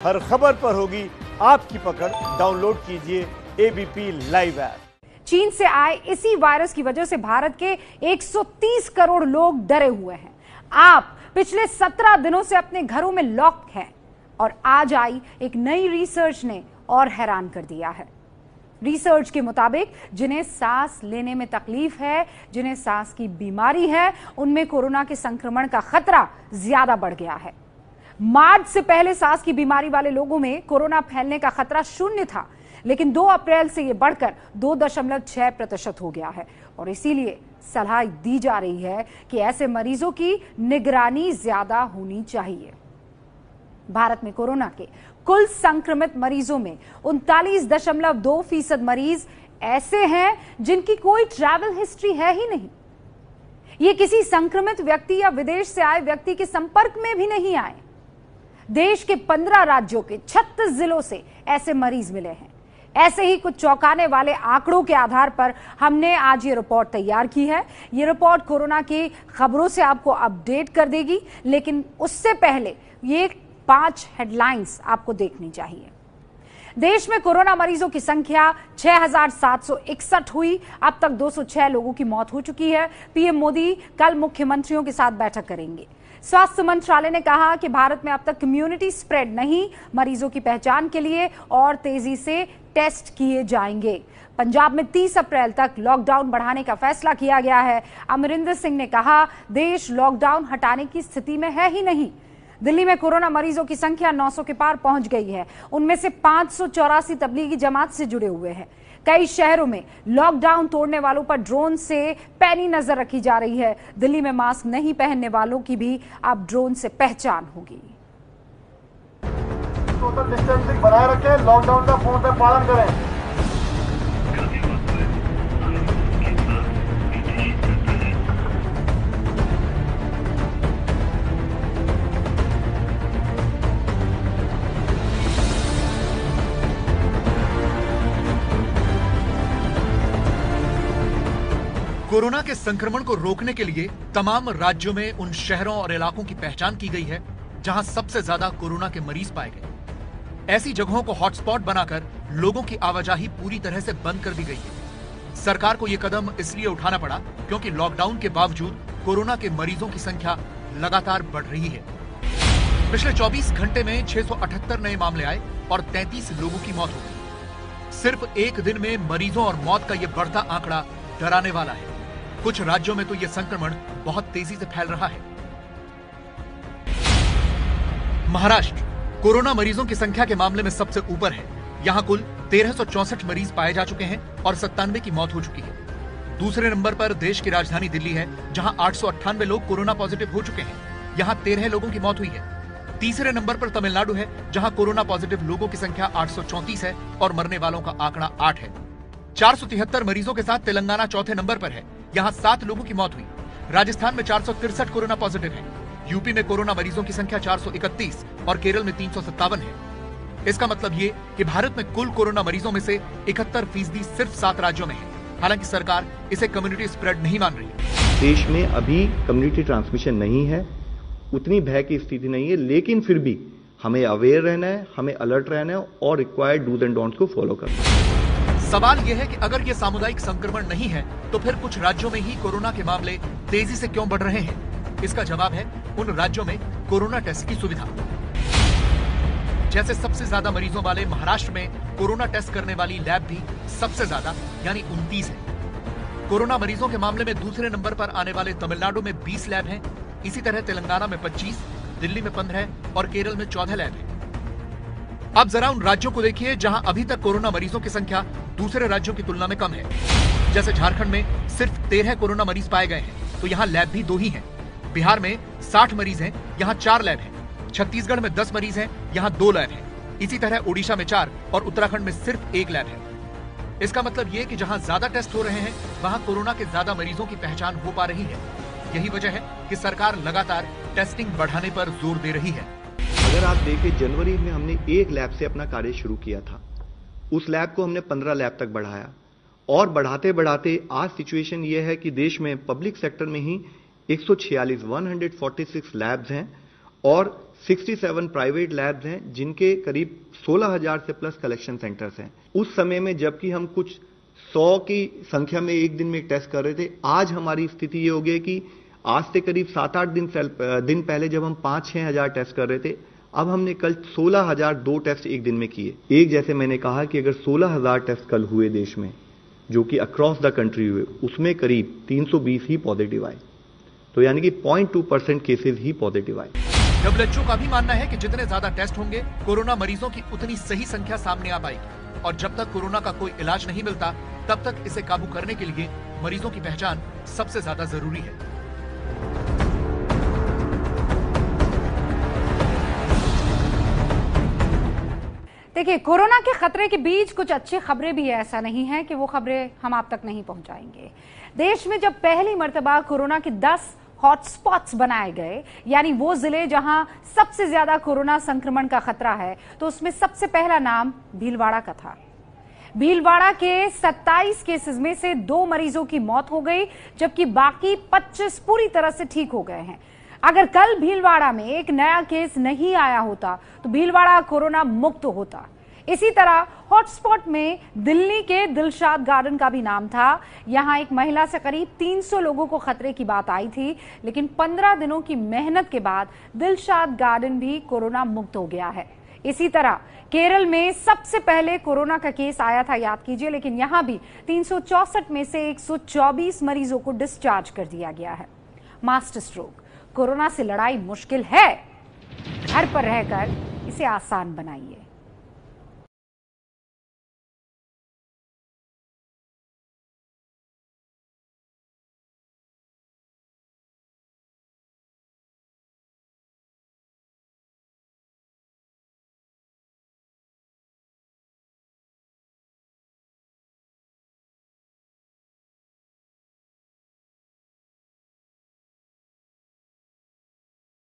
हर खबर पर होगी आपकी पकड़। डाउनलोड कीजिए एबीपी लाइव ऐप चीन से आए इसी वायरस की वजह से भारत के 130 करोड़ लोग डरे हुए हैं। आप पिछले 17 दिनों से अपने घरों में लॉक हैं और आज आई एक नई रिसर्च ने और हैरान कर दिया है। रिसर्च के मुताबिक जिन्हें सांस लेने में तकलीफ़ है, जिन्हें सांस की बीमारी है, उनमें कोरोना के संक्रमण का खतरा ज़्यादा बढ़ गया है। मार्च से पहले सांस की बीमारी वाले लोगों में कोरोना फैलने का खतरा शून्य था, लेकिन 2 अप्रैल से यह बढ़कर 2.6 प्रतिशत हो गया है। और इसीलिए सलाह दी जा रही है कि ऐसे मरीजों की निगरानी ज़्यादा होनी चाहिए। भारत में कोरोना के कुल संक्रमित मरीजों में उनतालीस दशमलव दो फ़ीसद मरीज़ ऐसे हैं जिनकी कोई ट्रैवल हिस्ट्री है ही नहीं। ये किसी संक्रमित व्यक्ति या विदेश से आए व्यक्ति के संपर्क में भी नहीं आए। देश के पंद्रह राज्यों के छत्तीस जिलों से ऐसे मरीज़ मिले हैं। ऐसे ही कुछ चौंकाने वाले आंकड़ों के आधार पर हमने आज ये रिपोर्ट तैयार की है। ये रिपोर्ट कोरोना की खबरों से आपको अपडेट कर देगी लेकिन उससे पहले ये पाँच हेडलाइंस आपको देखनी चाहिए। देश में कोरोना मरीजों की संख्या 6,761 हुई। अब तक 206 लोगों की मौत हो चुकी है। पीएम मोदी कल मुख्यमंत्रियों के साथ बैठक करेंगे। स्वास्थ्य मंत्रालय ने कहा कि भारत में अब तक कम्युनिटी स्प्रेड नहीं, मरीजों की पहचान के लिए और तेज़ी से टेस्ट किए जाएँगे। पंजाब में 30 अप्रैल तक लॉकडाउन बढ़ाने का फैसला किया गया है। अमरिंदर सिंह ने कहा, देश लॉकडाउन हटाने की स्थिति में है ही नहीं। दिल्ली में कोरोना मरीजों की संख्या 900 के पार पहुँच गई है। उनमें से पाँच तबलीगी जमात से जुड़े हुए हैं। कई शहरों में लॉकडाउन तोड़ने वालों पर ड्रोन से पैनी नज़र रखी जा रही है। दिल्ली में मास्क नहीं पहनने वालों की भी अब ड्रोन से पहचान होगी। सोशल डिस्टेंसिंग बनाए रखें, लॉकडाउन का पूर्ण पालन करें। कोरोना के संक्रमण को रोकने के लिए तमाम राज्यों में उन शहरों और इलाकों की पहचान की गई है, जहाँ सबसे ज़्यादा कोरोना के मरीज़ पाए गए। ऐसी जगहों को हॉटस्पॉट बनाकर लोगों की आवाजाही पूरी तरह से बंद कर दी गई है। सरकार को यह कदम इसलिए उठाना पड़ा क्योंकि लॉकडाउन के बावजूद कोरोना के मरीजों की संख्या लगातार बढ़ रही है। पिछले 24 घंटे में 678 नए मामले आए और 33 लोगों की मौत हो गई। सिर्फ़ एक दिन में मरीजों और मौत का यह बढ़ता आंकड़ा डराने वाला है। कुछ राज्यों में तो यह संक्रमण बहुत तेज़ी से फैल रहा है। महाराष्ट्र, कोरोना मरीजों की संख्या के मामले में सबसे ऊपर है। यहाँ कुल तेरह मरीज़ पाए जा चुके हैं और सत्तानवे की मौत हो चुकी है। दूसरे नंबर पर देश की राजधानी दिल्ली है, जहाँ आठ लोग कोरोना पॉजिटिव हो चुके हैं। यहाँ तेरह लोगों की मौत हुई है। तीसरे नंबर पर तमिलनाडु है, जहाँ कोरोना पॉजिटिव लोगों की संख्या आठ है और मरने वालों का आंकड़ा आठ है। चार सौ तिहत्तर मरीजों के साथ तेलंगाना चौथे नंबर पर है। यहाँ सात लोगों की मौत हुई। राजस्थान में चार कोरोना पॉजिटिव है। यूपी में कोरोना मरीजों की संख्या 431 और केरल में तीन सौ सत्तावन है। इसका मतलब ये कि भारत में कुल कोरोना मरीजों में से इकहत्तर फ़ीसदी सिर्फ़ सात राज्यों में है। हालाँकि सरकार इसे कम्युनिटी स्प्रेड नहीं मान रही। देश में अभी कम्युनिटी ट्रांसमिशन नहीं है, उतनी भय की स्थिति नहीं है, लेकिन फिर भी हमें अवेयर रहना है, हमें अलर्ट रहना है और रिक्वायर्ड डूज एंड डोंट्स को फॉलो करना है। सवाल यह है कि अगर ये सामुदायिक संक्रमण नहीं है तो फिर कुछ राज्यों में ही कोरोना के मामले तेज़ी से क्यों बढ़ रहे हैं? इसका जवाब है उन राज्यों में कोरोना टेस्ट की सुविधा। जैसे सबसे ज़्यादा मरीजों वाले महाराष्ट्र में कोरोना टेस्ट करने वाली लैब भी सबसे ज़्यादा यानी उनतीस है। कोरोना मरीजों के मामले में दूसरे नंबर पर आने वाले तमिलनाडु में 20 लैब हैं इसी तरह तेलंगाना में 25, दिल्ली में 15 और केरल में 14 लैब हैं। अब जरा उन राज्यों को देखिए जहाँ अभी तक कोरोना मरीजों की संख्या दूसरे राज्यों की तुलना में कम है। जैसे झारखंड में सिर्फ़ तेरह कोरोना मरीज़ पाए गए हैं तो यहाँ लैब भी दो ही हैं। बिहार में साठ मरीज़ हैं, यहाँ चार लैब हैं। छत्तीसगढ़ में दस मरीज़ हैं, यहाँ दो लैब हैं। इसी तरह ओडिशा में चार और उत्तराखंड में सिर्फ़ एक लैब है। इसका मतलब ये कि जहाँ ज़्यादा टेस्ट हो रहे हैं, वहाँ कोरोना के ज़्यादा मरीजों की पहचान हो पा रही है। यही वजह है कि सरकार लगातार टेस्टिंग बढ़ाने पर ज़ोर दे रही है। अगर आप देखें, जनवरी में हमने एक लैब से अपना कार्य शुरू किया था। उस लैब को हमने पंद्रह लैब तक बढ़ाया। और बढ़ाते बढ़ाते आज सिचुएशन यह है कि देश में पब्लिक सेक्टर में ही एक सौ छियालीस one hundred forty six labs हैं और 67 प्राइवेट लैब्स हैं जिनके करीब 16,000 से प्लस कलेक्शन सेंटर्स हैं। उस समय में जबकि हम कुछ 100 की संख्या में एक दिन में टेस्ट कर रहे थे आज हमारी स्थिति ये हो गई कि आज से करीब सात आठ दिन दिन पहले जब हम पाँच छह हज़ार टेस्ट कर रहे थे अब हमने कल सोलह हज़ार दो टेस्ट एक दिन में किए। एक जैसे मैंने कहा कि अगर सोलह हज़ार टेस्ट कल हुए देश में, जो कि अक्रॉस द कंट्री हुए, उसमें करीब 320 ही पॉजिटिव आए। तो यानी कि 0.2 परसेंट केसेज ही पॉजिटिव आए। डब्ल्यूएचओ का भी मानना है कि जितने ज़्यादा टेस्ट होंगे, कोरोना मरीजों की उतनी सही संख्या सामने आ पाएगी। और जब तक कोरोना का कोई इलाज नहीं मिलता, तब तक इसे काबू करने के लिए मरीजों की पहचान सबसे ज़्यादा ज़रूरी है। देखिए, कोरोना के खतरे के बीच कुछ अच्छी खबरें भी है। ऐसा नहीं है कि वो खबरें हम आप तक नहीं पहुंचाएँगे। देश में जब पहली मरतबा कोरोना के 10 हॉटस्पॉट्स बनाए गए, यानी वो ज़िले जहाँ सबसे ज़्यादा कोरोना संक्रमण का खतरा है तो उसमें सबसे पहला नाम भीलवाड़ा का था। भीलवाड़ा के 27 केसेस में से दो मरीजों की मौत हो गई, जबकि बाकी 25 पूरी तरह से ठीक हो गए हैं। अगर कल भीलवाड़ा में एक नया केस नहीं आया होता तो भीलवाड़ा कोरोना मुक्त होता। इसी तरह हॉटस्पॉट में दिल्ली के दिलशाद गार्डन का भी नाम था। यहाँ एक महिला से करीब 300 लोगों को खतरे की बात आई थी, लेकिन 15 दिनों की मेहनत के बाद दिलशाद गार्डन भी कोरोना मुक्त हो गया है। इसी तरह केरल में सबसे पहले कोरोना का केस आया था, याद कीजिए, लेकिन यहाँ भी तीन में से 124 मरीजों को डिस्चार्ज कर दिया गया है। Master stroke. कोरोना से लड़ाई मुश्किल है। घर पर रहकर इसे आसान बनाइए।